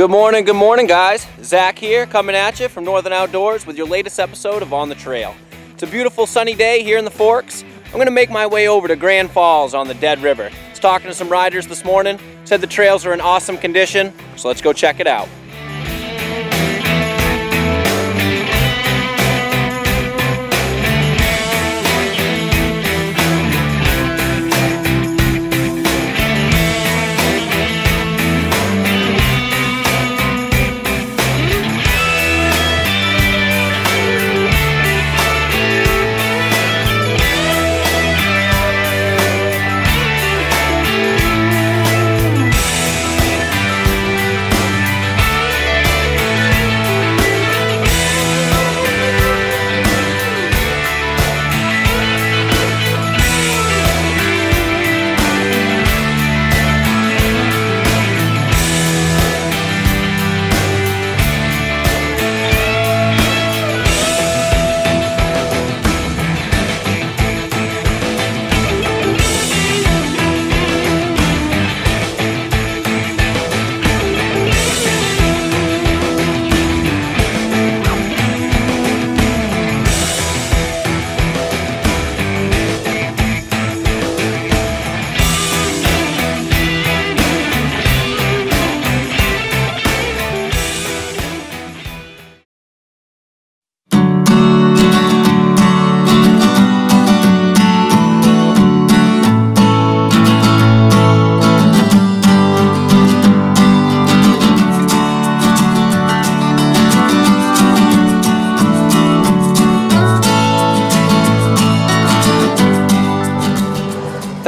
Good morning, good morning, guys. Zach here, coming at you from Northern Outdoors with your latest episode of On the Trail. It's a beautiful sunny day here in the Forks. I'm gonna make my way over to Grand Falls on the Dead River. I was talking to some riders this morning, said the trails are in awesome condition, so let's go check it out.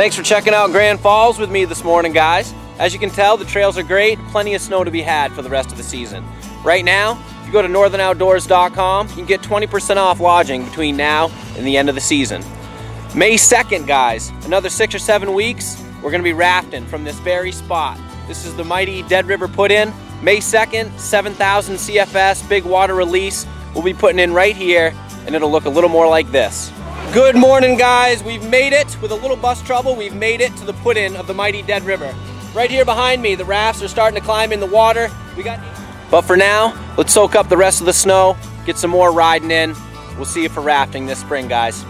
Thanks for checking out Grand Falls with me this morning, guys. As you can tell, the trails are great, plenty of snow to be had for the rest of the season. Right now, if you go to northernoutdoors.com, you can get 20% off lodging between now and the end of the season. May 2nd, guys, another six or seven weeks, we're gonna be rafting from this very spot. This is the mighty Dead River put-in. May 2nd, 7,000 CFS, big water release. We'll be putting in right here, and it'll look a little more like this. Good morning, guys. We've made it, with a little bus trouble, we've made it to the put-in of the mighty Dead River. Right here behind me, the rafts are starting to climb in the water. We got, But for now, let's soak up the rest of the snow, get some more riding in. We'll see you for rafting this spring, guys.